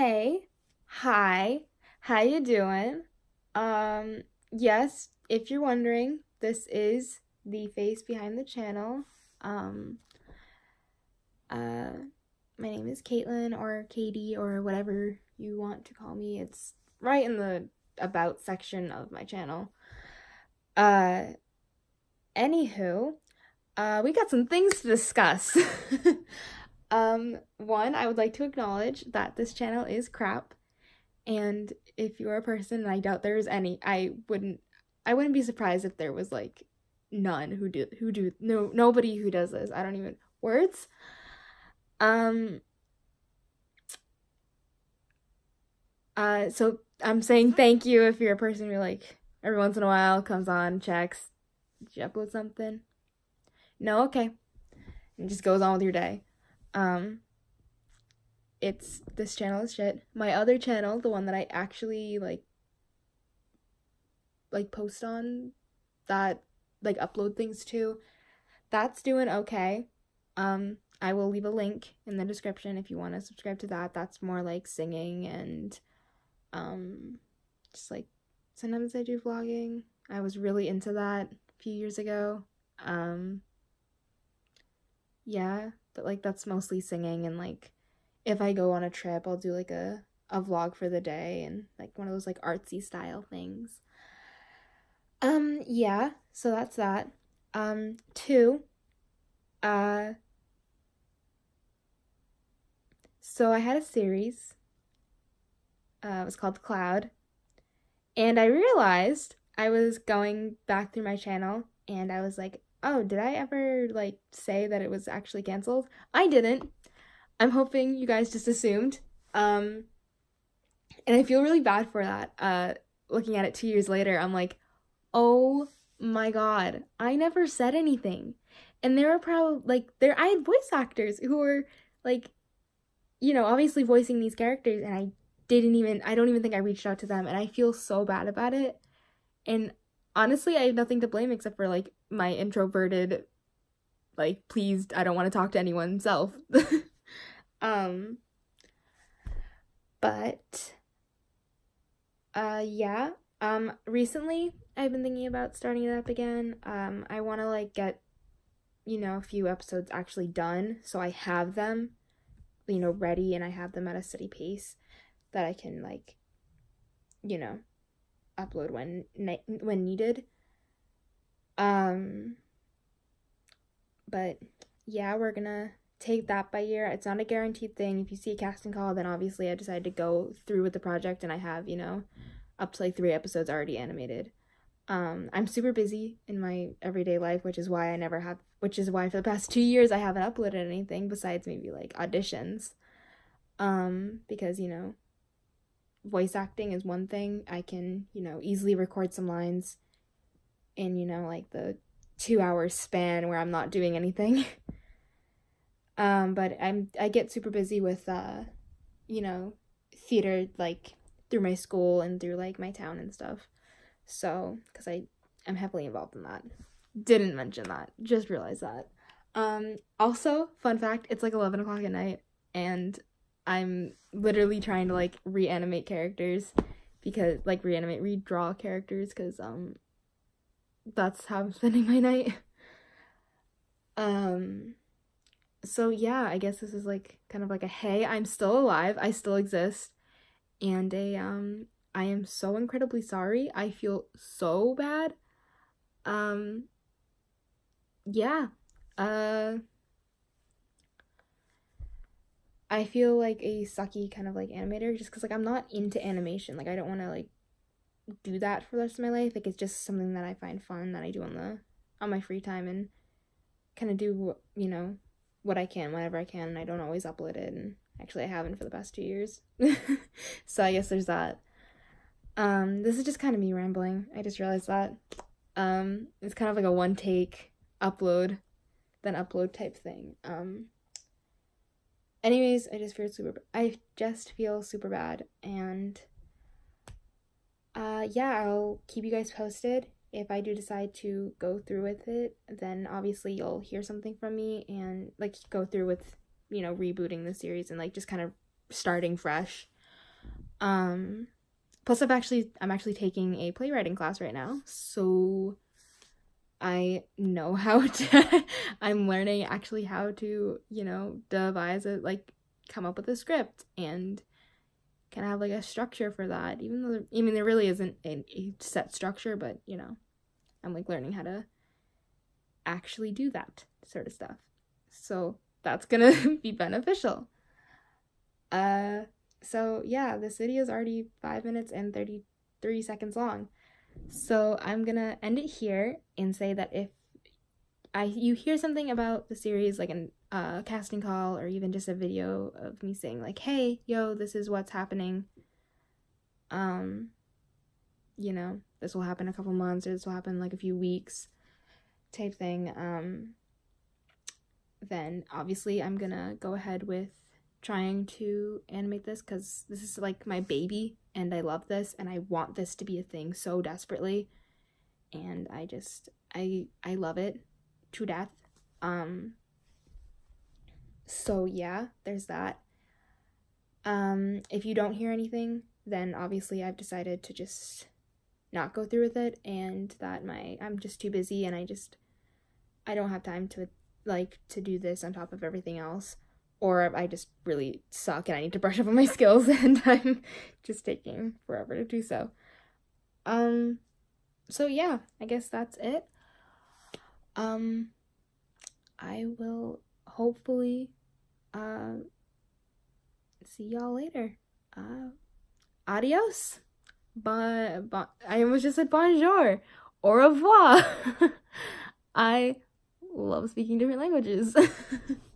Hey, hi, how you doing? Um, yes, if you're wondering, this is the face behind the channel. Um, uh, my name is Caitlin or Katie or whatever you want to call me. It's right in the about section of my channel. Uh, anywho, uh, we got some things to discuss. um, one, I would like to acknowledge that this channel is crap. And if you're a person, and I doubt there's any, I wouldn't, I wouldn't be surprised if there was like none who do, who do, no, nobody who does this. I don't even, words? Um, uh, so I'm saying thank you if you're a person who like every once in a while comes on, checks, did you upload something? No, okay. And just goes on with your day. Um it's this channel is shit. My other channel, the one that I actually like like post on that like upload things to, that's doing okay. Um I will leave a link in the description if you want to subscribe to that. That's more like singing and um just like sometimes I do vlogging. I was really into that a few years ago. Um yeah, but like that's mostly singing and like if I go on a trip, I'll do like a a vlog for the day and like one of those like artsy style things. Um yeah, so that's that. Um two uh so I had a series uh, it was called Cloud. And I realized I was going back through my channel and I was like, oh, did I ever like say that it was actually canceled? I didn't. I'm hoping you guys just assumed. Um and I feel really bad for that. Uh looking at it 2 years later, I'm like, "Oh my god, I never said anything." And there are probably like there I had voice actors who were like you know, obviously voicing these characters and I didn't even I don't even think I reached out to them and I feel so bad about it. And honestly, I have nothing to blame except for like my introverted like please I don't want to talk to anyone self. um but uh yeah, um recently I've been thinking about starting it up again. Um I want to like get you know a few episodes actually done so I have them you know ready and I have them at a steady pace that I can like you know upload when ne- when needed. Um but yeah we're gonna take that by year it's not a guaranteed thing. If you see a casting call then obviously i decided to go through with the project and i have you know up to like three episodes already animated. Um i'm super busy in my everyday life which is why i never have which is why for the past two years i haven't uploaded anything besides maybe like auditions. Um because you know voice acting is one thing. I can, you know, easily record some lines in, you know, like the two hour span where I'm not doing anything. um, but I'm I get super busy with uh, you know, theater like through my school and through like my town and stuff. So, because I am heavily involved in that. Didn't mention that. Just realized that. Um, also, fun fact, it's like 11 o'clock at night and I'm literally trying to like reanimate characters because like reanimate redraw characters because um that's how I'm spending my night. Um so yeah, I guess this is like kind of like a hey, I'm still alive, I still exist. And a um I am so incredibly sorry. I feel so bad. Um yeah. Uh I feel like a sucky kind of like animator just because like I'm not into animation. Like I don't want to like do that for the rest of my life. Like it's just something that I find fun that I do on the on my free time and kind of do you know what I can whenever I can. And I don't always upload it, and actually I haven't for the past two years. so I guess there's that. Um, this is just kind of me rambling. I just realized that. Um, it's kind of like a one take upload, then upload type thing. Um anyways, I just feel super I just feel super bad and uh yeah, I'll keep you guys posted. If I do decide to go through with it, then obviously you'll hear something from me and like go through with, you know, rebooting the series and like just kind of starting fresh. Um plus I've actually I'm actually taking a playwriting class right now. So I know how to I'm learning actually how to, you know, devise it like come up with a script and kind of have like a structure for that even though i mean there really isn't a, a, set structure but you know i'm like learning how to actually do that sort of stuff. So that's gonna be beneficial. Uh so yeah this video is already five minutes and 33 seconds long. So i'm gonna end it here and say that if i you hear something about the series like an a casting call or even just a video of me saying like hey yo this is what's happening. Um you know this will happen a couple months or this will happen like a few weeks type thing um then obviously i'm gonna go ahead with trying to animate this because this is like my baby and i love this and i want this to be a thing so desperately and i just i i love it to death um so yeah, there's that. Um, if you don't hear anything, then obviously I've decided to just not go through with it and that my I'm just too busy and I just I don't have time to like to do this on top of everything else or I just really suck and I need to brush up on my skills and I'm just taking forever to do so. Um so yeah, I guess that's it. Um I will hopefully uh, see y'all later. Uh, adios. Bon, bon, I almost just said bonjour. Au revoir. I love speaking different languages.